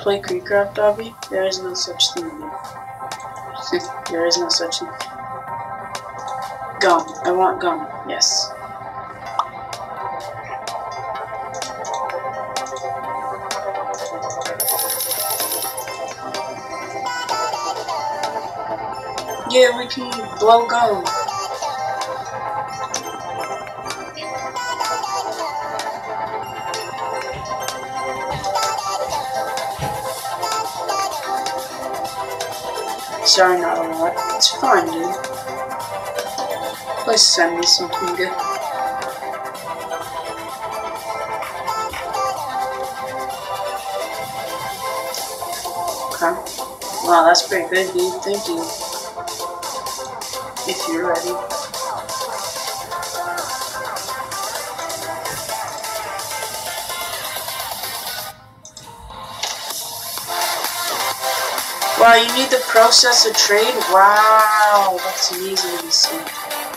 play Creecraft Dobby? There is no such thing. there is no such thing. Gum. I want gum. Yes. Yeah, we can blow gum. Sorry, not a lot. It's fine, dude. Please send me something good. Okay. Wow, that's pretty good, dude. Thank you. If you're ready. Wow, you need to process a trade? Wow, that's amazing to see.